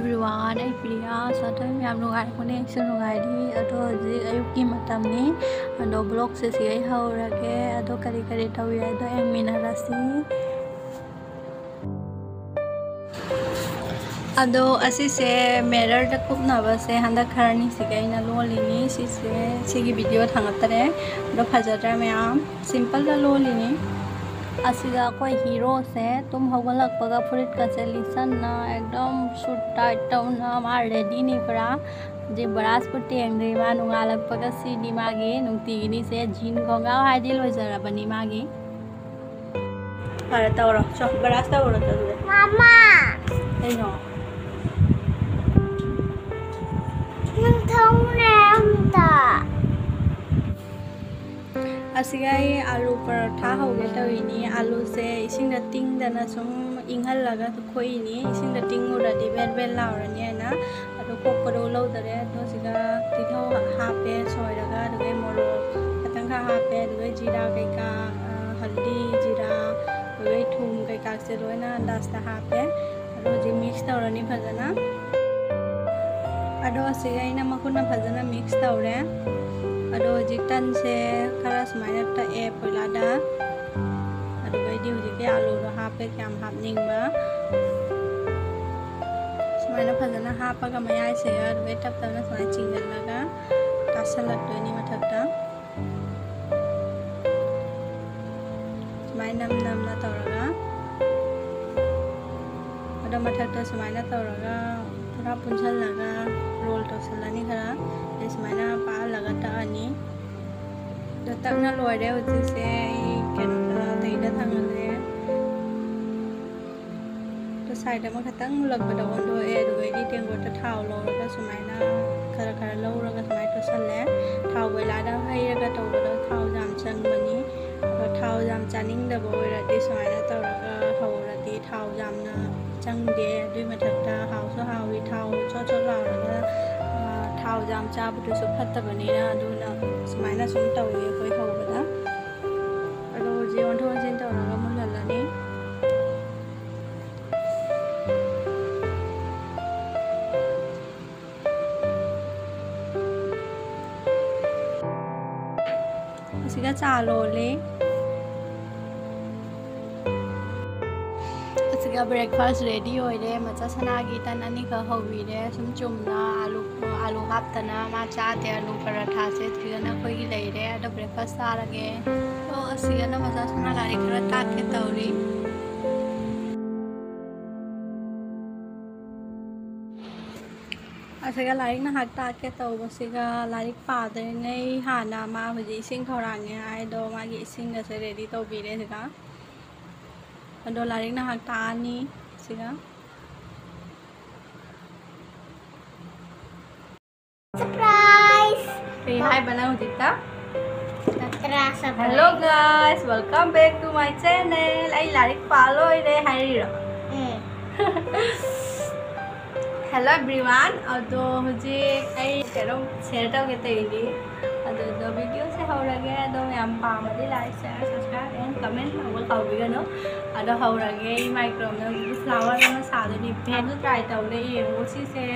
everyone, I'm Priya. So today I'm going to connection ngadi ato ji ayuk ki matam ni ado blog se si ai hau rage ado kari kari tau ya ado em mina rasi ado asi se mirror ta kup na ba se handa kharani si gai na lo li ni si se si gi video thangatre ado phajatra me am simple la lo li ni फुरित का से listen ना एकदम shoot tight town ना मार ready नहीं पड़ा जे बरास पर tang मा नुंगा लगभग सी डी मागे नुंगतीगिनी से जीन गोंगा हाइडिल हो जरा बनी मागे अरे तवरो चो बरास तवरो तो Mama, ए नो nang thông nam असिगाई आलू पराठा होगे तविनी आलू से इसिंग टिंग दना सुम इंहल लगा तो खोई नी इसिंग उरदी बेल बेल लावरनी ना अदो कोकरो लौदरे तो तिथौ हापे सोयरगा दुगे मोरो खतंग हापे जीरा कैका हल्दी जीरा थुम से लोयना दास्ता हापे अदो जी mix ado hojik tan se kara smaina ta e poila da ado bai di hojik be alu ro ha pe kyam hap ning ba smaina phajana ha pa ga mai ai se ado bai tap tap na smaina chingan laga tasal lat do ni mathak ta smaina nam nam na tawraga ado mathak ta smaina tawraga pura punjal laga roll tawsalani khara semana apa laga ta ani datang na luar dia uti saya kan kalau tadi datang le to sai da maka tang lag bada on do e do di tiang go ta thau lo laga semai na kara kara lo laga semai to san le thau wela da hai laga to lo thau jam chan mani to thau jam chaning da bo ra di semai na to laga hau ra di thau jam na chang de dui ma thak ta hau ꯆꯥꯛ ꯆꯥꯕꯗꯨꯁꯨ ꯐꯠꯇꯕꯅꯤꯅ ꯑꯗꯨꯅ ꯁꯨꯃꯥꯏꯅ ꯁꯨꯝ ꯇꯧꯋꯤ ꯑꯩꯈꯣꯏ ꯍꯧꯕꯗ ꯑꯗꯣ ꯍꯧꯖꯤꯛ ꯑꯣꯟꯊꯣꯛ ꯑꯣꯟꯁꯤꯟ ꯇꯧꯔꯒ ꯃꯨꯜꯍꯜꯂꯅꯤ ꯑꯁꯤꯗ ꯆꯥ ꯂꯣꯜꯂꯤ इसका ब्रेकफास्ट रेडी होइरे मचा सनागी तन अनि ख होइरे सुम चुमना आलू आलू हाप तना मा चाते आलू पराठा से त्रिगना कोई लइरे अड ब्रेकफास्ट आ रगे तो सिगना मचा सना लारी खरा ताके तौरी असेगा लारिक ना हाक ताके तो बसेगा लारिक पादरे नै हाना मा हुजी सिंग खौरांगे आइ दो मागी सिंग असे रेडी तो बीरे सिगा डलारिक नाहाकानी सिगा surprise hey hi banao dita hello guys welcome back to my channel ai larik palo ire hari ra hello everyone ado hoje ai tero share ta kete ini ಅದರದ್ದು ವಿಡಿಯೋಸೇ ಅವರಾಗೆ ಅದು ಯಮ್ ಪಾಮದಿ like share subscribe and comment ಮಾಡ್ಬೇಕು ಅವ್ರಿಗನು ಅದು ಅವ್ರಾಗೆ ಈ ಮೈಕ್ರೋವ್ನ ಫ್ಲವರ್ನ ಸಾಧನೆ ಅದು ಟ್ರೈ ತೌಲೆ ಏನು ಸಿಸೆ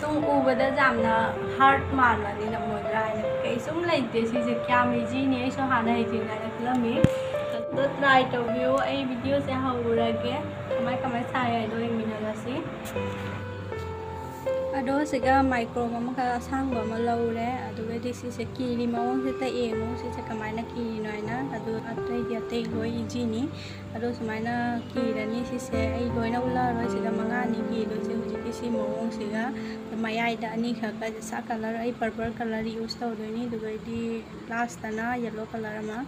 ಸುಮ್ ಉಬದ ಜಾಮ್ನ ಹಾರ್ಟ್ ಮಾನ್ವನಿ ನಮ್ಮದ್ರ ಕೈ ಸುಮ್ ಲೈತೆ ಸಿಸೆ ಕ್ಯಾಮ್ ಈಜಿನೇ ಸೊ ಹಾನ ಐತಿನ ಕಲಮಿ तो ट्राई तौर वीडियो से हौरगे कमाय कमाय सारे लोग मिनल ꯁꯤꯒ ꯃꯥꯏꯀ꯭ꯔꯣꯝ ꯑꯃꯈꯛ ꯑꯁꯥꯡꯕ ꯑꯃ ꯂꯧꯔꯦ ꯑꯗꯨꯒꯗꯤ ꯁꯤꯁꯦ ꯀꯤꯔꯤ ꯃꯑꯣꯡꯁꯤꯗ ꯌꯦꯡꯉꯨ ꯁꯤꯁꯦ ꯀꯃꯥꯏꯅ ꯀꯤꯔꯤꯅꯣ ꯍꯥꯏꯅ ꯑꯗꯨ ꯑꯇꯩꯗꯤ ꯑꯇꯩ ꯂꯣꯏ ꯏꯖꯤꯅꯤ ꯑꯗꯣ ꯁꯨꯃꯥꯏꯅ ꯀꯤꯔꯅꯤ ꯁꯤꯁꯦ ꯑꯩ ꯂꯣꯏꯅ ꯎꯠꯂꯛꯑꯔꯣꯏ ꯁꯤꯒ ꯃꯉꯥꯅꯤ ꯀꯤꯗꯣꯏꯁꯦ ꯍꯧꯖꯤꯛꯀꯤ ꯁꯤ ꯃꯑꯣꯡꯁꯤꯒ ꯃꯌꯥꯏꯗ ꯑꯅꯤꯈꯛꯀ ꯁꯥ ꯀꯂꯔ ꯑꯩ ꯄꯔꯄꯜ ꯀꯂꯔ ꯌꯨꯁ ꯇꯧꯗꯣꯏꯅꯤ ꯑꯗꯨꯒꯩꯗꯤ ꯂꯥꯁꯇꯅ ꯌꯦꯜꯂꯣ ꯀꯂꯔ ꯑꯃ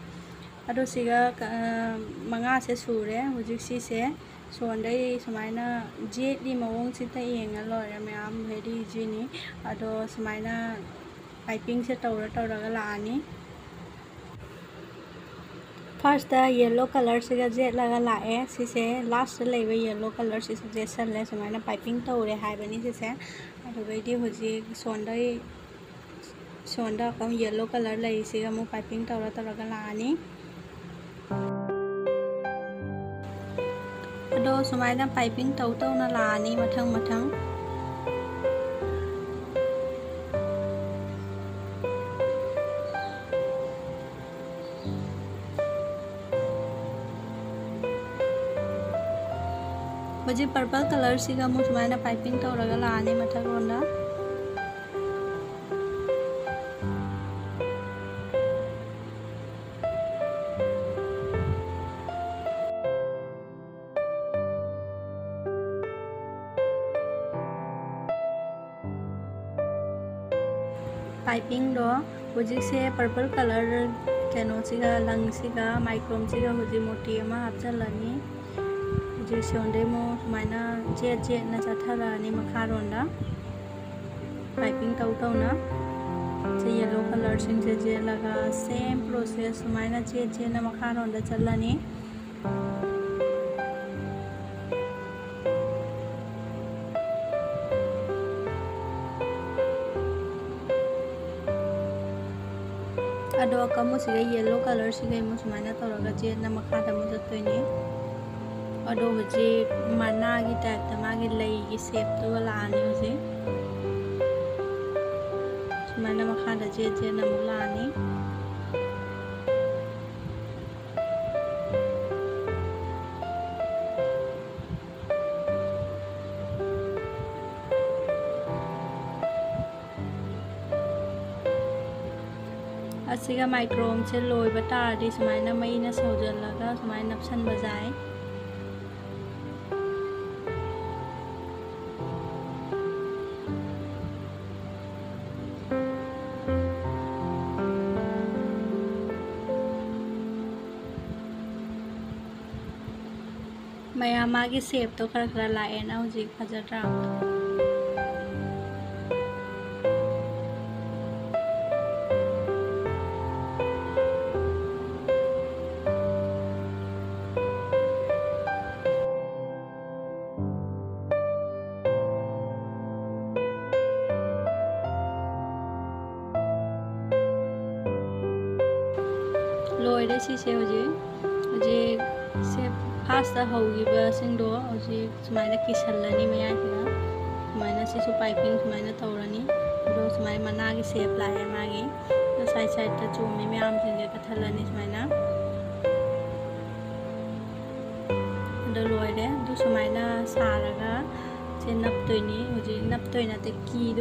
ꯑꯗꯣ ꯁꯤꯒ ꯃꯉꯥꯁꯦ ꯁꯨꯔꯦ ꯍꯧꯖꯤꯛ ꯁꯤꯁꯦ ꯁꯣꯟꯗꯩ ꯁꯨꯃꯥꯏꯅ ꯖꯦꯠꯂꯤ ꯃꯑꯣꯡꯁꯤꯗ ꯌꯦꯡꯉ ꯂꯣꯏꯔꯦ ꯃꯌꯥꯝ ꯚꯦꯔꯤ ꯏꯖꯤꯅꯤ ꯑꯗꯣ ꯁꯨꯃꯥꯏꯅ ꯄꯥꯏꯄꯤꯡꯁꯦ ꯇꯧꯔ ꯇꯧꯔꯒ ꯂꯥꯛꯑꯅꯤ ꯐꯥꯔꯁꯇ ꯌꯦꯜꯂꯣ ꯀꯂꯔꯁꯤꯒ ꯖꯦꯠꯂꯒ ꯂꯥꯛꯑꯦ ꯁꯤꯁꯦ ꯂꯥꯁꯇ ꯂꯩꯕ ꯌꯦꯜꯂꯣ ꯀꯂꯔꯁꯤꯁꯨ ꯖꯦꯠꯁꯜꯂꯦ ꯁꯨꯃꯥꯏꯅ ꯄꯥꯏꯄꯤꯡ ꯇꯧꯔꯦ ꯍꯥꯏꯕꯅꯤ ꯁꯤꯁꯦ ꯑꯗꯨꯒꯩꯗꯤ ꯍꯧꯖꯤꯛ ꯁꯣꯟꯗꯩ ꯁꯣꯟꯗ ꯑꯃꯨꯛ ꯌꯦꯜꯂꯣ ꯀꯂꯔ ꯂꯩꯔꯤꯁꯤꯒ ꯑꯃꯨꯛ ꯄꯥꯏꯄꯤꯡ ꯇꯧꯔ ꯇꯧꯔꯒ ꯂꯥꯛꯑꯅꯤ ꯁꯨꯃꯥꯏꯅ ꯄꯥꯏꯄꯤꯡ ꯇꯧ ꯇꯧꯅ ꯂꯥꯛꯑꯅꯤ ꯃꯊꯪ ꯃꯊꯪ मुझे पर्पल कलर से मुझे पाइपिंग तौर लाने मथरों ꯄꯥꯏꯄꯤꯡꯗꯣ ꯍꯧꯖꯤꯛꯁꯦ ꯄꯔꯄꯜ ꯀꯂꯔ ꯀꯩꯅꯣꯁꯤꯒ ꯂꯪꯁꯤꯒ ꯃꯥꯏꯀ꯭ꯔꯣꯝꯁꯤꯒ ꯍꯧꯖꯤꯛ ꯃꯣꯇꯤ ꯑꯃ ꯍꯥꯞꯆꯤꯜꯂꯅꯤ ꯍꯧꯖꯤꯛ ꯁꯣꯟꯗꯩ ꯑꯃꯨꯛ ꯁꯨꯃꯥꯏꯅ ꯖꯦꯠ ꯖꯦꯠꯅ ꯆꯠꯊꯔꯛꯑꯅꯤ ꯃꯈꯥꯔꯣꯝꯗ ꯄꯥꯏꯄꯤꯡ ꯇꯧ ꯇꯧꯅ ꯁꯤ ꯌꯦꯜꯂꯣ ꯀꯂꯔꯁꯤꯡꯁꯦ ꯆꯦꯜꯂꯒ ꯁꯦꯝ ꯄ꯭ꯔꯣꯁꯦꯁ ꯁꯨꯃꯥꯏꯅ ꯆꯦꯠ ꯆꯦꯠꯅ ꯃꯈꯥꯔꯣꯝꯗ ꯆꯠꯂꯅꯤ ꯑꯗꯣ ꯑꯃꯨꯛꯁꯤꯒ ꯌꯦꯜꯂꯣ ꯀꯂꯔꯁꯤꯒ ꯑꯃꯨꯛ ꯁꯨꯃꯥꯏꯅ ꯇꯧꯔꯒ ꯆꯦꯠꯅ ꯃꯈꯥꯗ ꯑꯃꯨꯛ ꯆꯠꯇꯣꯏꯅꯤ ꯑꯗꯣ ꯍꯧꯖꯤꯛ ꯃꯅꯥꯒꯤ ꯇꯥꯏꯞꯇ ꯃꯥꯒꯤ ꯂꯩꯒꯤ ꯁꯦꯞꯇꯨꯒ ꯂꯥꯛꯑꯅꯤ ꯍꯧꯖꯤꯛ ꯁꯨꯃꯥꯏꯅ ꯃꯈꯥꯗ ꯆꯦꯠ ꯆꯦꯠꯅ ꯑꯃꯨꯛ ꯂꯥꯛꯑꯅꯤ ꯑꯁꯤꯒ ꯃꯥꯏꯀ꯭ꯔꯣꯝꯁꯦ ꯂꯣꯏꯕ ꯇꯥꯔꯗꯤ ꯁꯨꯃꯥꯏꯅ ꯃꯩꯅ ꯁꯧꯖꯜꯂꯒ ꯁꯨꯃꯥꯏꯅ ꯅꯞꯁꯟꯕ ꯌꯥꯏ ꯃꯌꯥꯝ ꯃꯥꯒꯤ ꯁꯦꯞꯇꯣ ꯈꯔ ꯈꯔ ꯂꯥꯛꯑꯦꯅ ꯍꯧꯖꯤꯛ ꯐꯖꯗ꯭ꯔꯥ ꯂꯣꯏꯔꯦ ꯁꯤꯁꯦ ꯍꯧꯖꯤꯛ लोरे से हजे से फास्ट होगी सूमाय किसलनी मैं सूमाय से पाइपिंग सूमाय तौरनी सूमाय मना की सेप लाए मागी साइड साइड चूमे मैम कथलनी सूमाय लोरे सूमाय सा से नपतनी नपतनी की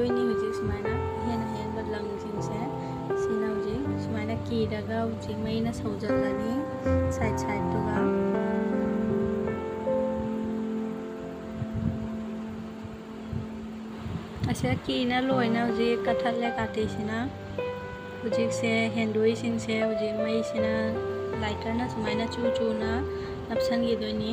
सूमाय हेन हेन लंग से ꯁꯨꯃꯥꯏꯅ ꯑꯍꯦꯟ ꯑꯍꯦꯟꯕ ꯂꯪꯁꯤꯡꯁꯦ ꯁꯤꯅ ꯍꯧꯖꯤꯛ ꯁꯨꯃꯥꯏꯅ ꯀꯤꯔꯒ ꯍꯧꯖꯤꯛ ꯃꯩꯅ ꯁꯧꯖꯜꯂꯅꯤ ꯁꯥꯏꯠ ꯁꯥꯏꯗꯠꯇꯨꯒ ꯑꯁꯤꯗ ꯀꯤꯅ ꯂꯣꯏꯅ ꯍꯧꯖꯤꯛ ꯀꯠꯊꯠꯂꯦ ꯀꯥꯇꯤꯁꯤꯅ ꯍꯧꯖꯤꯛꯁꯦ ꯍꯦꯟꯗꯣꯏꯁꯤꯡꯁꯦ ꯍꯧꯖꯤꯛ ꯃꯩꯁꯤꯅ ꯂꯥꯏꯇꯔꯅ ꯁꯨꯃꯥꯏꯅ ꯆꯨ ꯆꯨꯅ ꯅꯞꯁꯟꯈꯤꯗꯣꯏꯅꯤ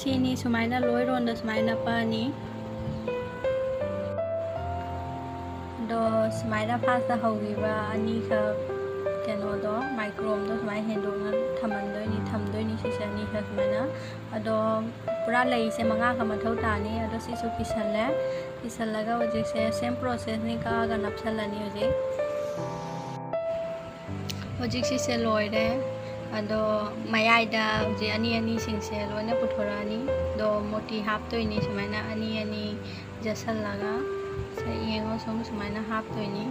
ꯁꯤꯅꯤ ꯁꯨꯃꯥꯏꯅ ꯂꯣꯏꯔꯣꯟꯗ ꯁꯨꯃꯥꯏꯅ ꯅꯞꯄꯛꯑꯅꯤ ꯁꯨꯃꯥꯏꯅ ꯐꯥꯁꯇ ꯍꯧꯈꯤꯕ ꯑꯅꯤꯈꯛ ꯀꯩꯅꯣꯗꯣ ꯃꯥꯏꯀ꯭ꯔꯣꯝꯗꯣ ꯁꯨꯃꯥꯏꯅ ꯍꯦꯟꯗꯣꯛꯅ ꯊꯝꯍꯟꯗꯣꯏꯅꯤ ꯊꯝꯗꯣꯏꯅꯤ ꯁꯤꯁꯦ ꯑꯅꯤꯈꯛ ꯁꯨꯃꯥꯏꯅ ꯑꯗꯣ ꯄꯨꯔꯥ ꯂꯩꯁꯦ ꯃꯉꯥꯈꯛ ꯃꯊꯧ ꯇꯥꯅꯤ ꯑꯗꯣ ꯁꯤꯁꯨ ꯀꯤꯁꯜꯂꯦ ꯀꯤꯁꯜꯂꯒ ꯍꯧꯖꯤꯛꯁꯦ ꯁꯦꯝ ꯄ꯭ꯔꯣꯁꯦꯁꯅꯤ ꯀꯛꯑꯒ ꯅꯞꯁꯜꯂꯅꯤ ꯍꯧꯖꯤꯛ ꯍꯧꯖꯤꯛ ꯁꯤꯁꯦ ꯂꯣꯏꯔꯦ ꯑꯗꯣ ꯃꯌꯥꯏꯗ ꯍꯧꯖꯤꯛ ꯑꯅꯤ ꯑꯅꯤꯁꯤꯡꯁꯦ ꯂꯣꯏꯅ ꯄꯨꯊꯣꯔꯛꯑꯅꯤ ꯑꯗꯣ ꯃꯣꯇꯤ ꯍꯥꯞꯇꯣꯏꯅꯤ ꯁꯨꯃꯥꯏꯅ ꯑꯅꯤ ꯑꯅꯤ ꯌꯦꯠꯁꯜꯂꯒ ꯌꯦꯡꯉꯣ ꯁꯨꯝ ꯁꯨꯃꯥꯏꯅ ꯍꯥꯞꯇꯣꯏꯅꯤ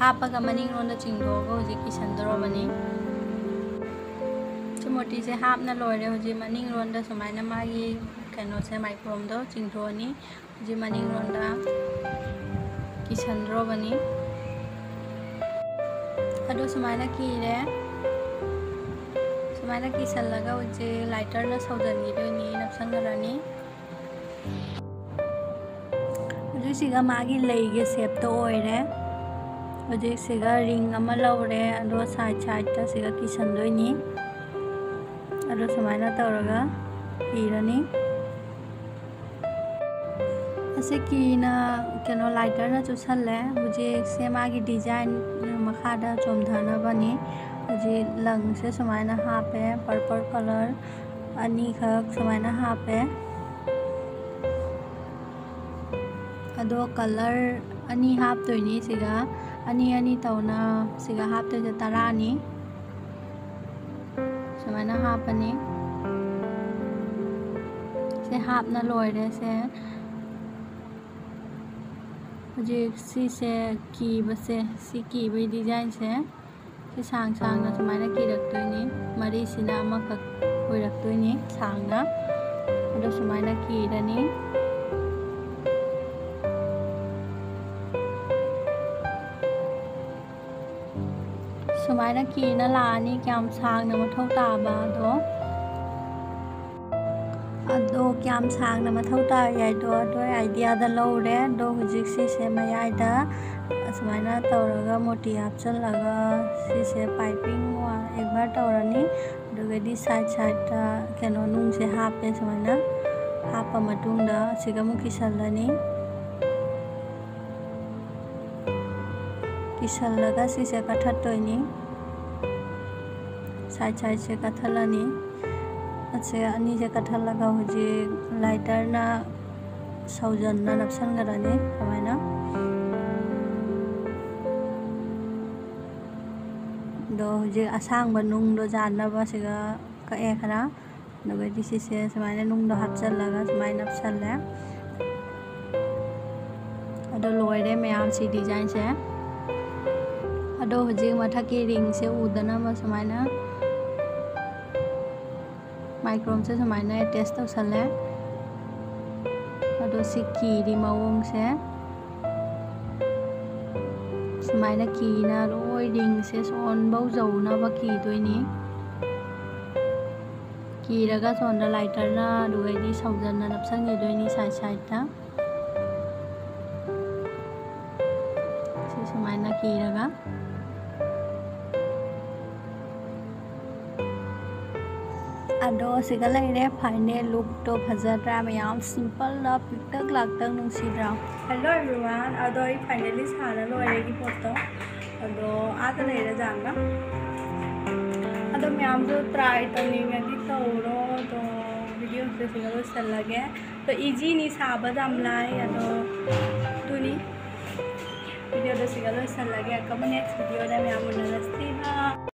ꯍꯥꯞꯄꯒ ꯃꯅꯤꯡꯂꯣꯝꯗ ꯆꯤꯡꯊꯣꯛꯑꯒ ꯍꯧꯖꯤꯛ ꯀꯤꯁꯟꯗꯧꯔꯕꯅꯤ ꯃꯣꯇꯤꯁꯦ ꯍꯥꯞꯅ ꯂꯣꯏꯔꯦ ꯍꯧꯖꯤꯛ ꯃꯅꯤꯡꯂꯣꯝꯗ ꯁꯨꯃꯥꯏꯅ ꯃꯥꯒꯤ ꯀꯩꯅꯣꯁꯦ ꯃꯥꯏꯀ꯭ꯔꯣꯝꯗꯣ ꯆꯤꯡꯊꯣꯛꯑꯅꯤ ꯍꯧꯖꯤꯛ ꯃꯅꯤꯡꯂꯣꯝꯗ ꯀꯤꯁꯟꯗ꯭ꯔꯣꯕꯅꯤ ꯑꯗꯨ ꯁꯨꯃꯥꯏꯅ ꯀꯤꯔꯦ ꯁꯨꯃꯥꯏꯅ ꯀꯤꯁꯜꯂꯒ ꯍꯧꯖꯤꯛ ꯂꯥꯏꯇꯔꯅ ꯁꯧꯖꯟꯈꯤꯗꯣꯏꯅꯤ ꯅꯞꯁꯟꯈ꯭ꯔꯅꯤ ꯍꯧꯖꯤꯛꯁꯤꯒ ꯃꯥꯒꯤ ꯂꯩꯒꯤ ꯁꯦꯞꯇꯣ ꯑꯣꯏꯔꯦ ꯍꯧꯖꯤꯛꯁꯤꯒ ꯔꯤꯡ ꯑꯃ ꯂꯧꯔꯦ ꯑꯗꯣ ꯁꯥꯏꯠ ꯁꯥꯏꯗꯠꯇ ꯁꯤꯒ ꯀꯤꯁꯟꯗꯣꯏꯅꯤ ꯑꯗꯣ ꯁꯨꯃꯥꯏꯅ ꯇꯧꯔꯒ ꯀꯤꯔꯅꯤ ꯑꯁꯤ ꯀꯤꯅ ꯀꯩꯅꯣ ꯂꯥꯏꯇꯔꯅ ꯆꯨꯁꯜꯂꯦ ꯍꯧꯖꯤꯛꯁꯦ ꯃꯥꯒꯤ ꯗꯤꯖꯥꯏꯟ ꯃꯈꯥꯗ ꯆꯣꯝꯊꯅꯕꯅꯤ ꯍꯧꯖꯤꯛ ꯂꯪꯁꯦ ꯁꯨꯃꯥꯏꯅ ꯍꯥꯞꯄꯦ ꯄꯔꯄꯜ ꯀꯂꯔ ꯑꯅꯤꯈꯛ ꯁꯨꯃꯥꯏꯅ ꯍꯥꯞꯄꯦ ꯑꯗꯣ ꯀꯂꯔ ꯑꯅꯤ ꯍꯥꯞꯇꯣꯏꯅꯤ ꯁꯤꯒ ꯑꯅꯤ ꯑꯅꯤ ꯇꯧꯅ ꯁꯤꯒ ꯍꯥꯞꯇꯣꯏꯁꯦ ꯇꯔꯥꯅꯤ ꯁꯨꯃꯥꯏꯅ ꯍꯥꯞꯄꯅꯤ ꯁꯤ ꯍꯥꯞꯅ ꯂꯣꯏꯔꯦ ꯁꯦ ꯍꯧꯖꯤꯛ ꯁꯤꯁꯦ ꯀꯤꯕꯁꯦ ꯁꯤ ꯀꯤꯕꯒꯤ ꯗꯤꯖꯥꯏꯟꯁꯦ ꯁꯤ ꯁꯥꯡ ꯁꯥꯡꯅ ꯁꯨꯃꯥꯏꯅ ꯀꯤꯔꯛꯇꯣꯏꯅꯤ ꯃꯔꯤꯁꯤꯅ ꯑꯃꯈꯛ ꯑꯣꯏꯔꯛꯇꯣꯏꯅꯤ ꯁꯥꯡꯅ ꯑꯗꯣ ꯁꯨꯃꯥꯏꯅ ꯀꯤꯔꯅꯤ ꯍꯥꯏꯔꯛꯈꯤꯅ ꯂꯥꯛꯑꯅꯤ ꯀꯌꯥꯝ ꯁꯥꯡꯅ ꯃꯊꯧ ꯇꯥꯕ ꯑꯗꯣ ꯑꯗꯣ ꯀꯌꯥꯝ ꯁꯥꯡꯅ ꯃꯊꯧ ꯇꯥꯔꯤ ꯍꯥꯏꯗꯣ ꯑꯗꯣ ꯑꯥꯏꯗꯤꯌꯥꯗ ꯂꯧꯔꯦ ꯑꯗꯣ ꯍꯧꯖꯤꯛ ꯁꯤꯁꯦ ꯃꯌꯥꯏꯗ ꯑꯁꯨꯃꯥꯏꯅ ꯇꯧꯔꯒ ꯃꯣꯇꯤ ꯍꯥꯞꯆꯤꯜꯂꯒ ꯁꯤꯁꯦ ꯄꯥꯏꯄꯤꯡ ꯑꯦꯚꯔ ꯇꯧꯔꯅꯤ ꯑꯗꯨꯒꯗꯤ ꯁꯥꯏꯠ ꯁꯥꯏꯠꯇ ꯀꯩꯅꯣ ꯅꯨꯡꯁꯦ ꯍꯥꯞꯄꯦ ꯁꯨꯃꯥꯏꯅ ꯍꯥꯞꯄ ꯃꯇꯨꯡꯗ ꯑꯁꯤꯒ ꯑꯃꯨꯛ ꯀꯤꯁꯜꯂꯅꯤ ꯀꯤꯁꯜꯂꯒ ꯁꯤꯁꯦ ꯀꯛꯊꯠꯇꯣꯏꯅꯤ साइड साइड से कटहल आनी अच्छे आनी से कटहल लगा हुए लाइटर ना सौजन ना नपसन कराने हमारे ना दो हुए आसांग बनुंग दो जानना बस गा का एक है ना नगे दिसी से समाने नुंग दो हाथ चल लगा समाने नपसन ले अदो लोयरे में आम सी डिज़ाइन से अदो हुए मठा की रिंग से उदना बस समाने ꯃꯥꯏꯀ꯭ꯔꯣꯝꯁꯦ ꯁꯨꯃꯥꯏꯅ ꯑꯦꯇꯦꯁ ꯇꯧꯁꯜꯂꯦ ꯑꯗꯣ ꯁꯤ ꯀꯤꯒꯤ ꯃꯑꯣꯡꯁꯦ ꯁꯨꯃꯥꯏꯅ ꯀꯤꯅ ꯂꯣꯏ ꯔꯤꯡꯁꯦ ꯁꯣꯟꯐꯧ ꯖꯧꯅꯕ ꯀꯤꯗꯣꯏꯅꯤ ꯀꯤꯔꯒ ꯁꯣꯝꯗ ꯂꯥꯏꯇꯔꯅ ꯑꯗꯨꯒꯩꯗꯤ ꯁꯧꯖꯟꯅ ꯅꯞꯁꯟꯈꯤꯗꯣꯏꯅꯤ ꯁꯥꯏꯠ ꯁꯥꯏꯠꯇ ꯁꯤ ꯁꯨꯃꯥꯏꯅ ꯀꯤꯔꯒ अदो फाइनल लुक तो फजद्रा मैम सिंपल ला पिकटक नुसीद्रा हेलो एवरीवन अदो फाइनली सारा लोरेगी फ़ोटो अदो आत लेरे जांगा अदो मैम तो ट्राई तनी मैं तोरो तो वीडियो से लगे तो इजी साब अदो वीडियो लगे नेक्स्ट वीडियो हाँ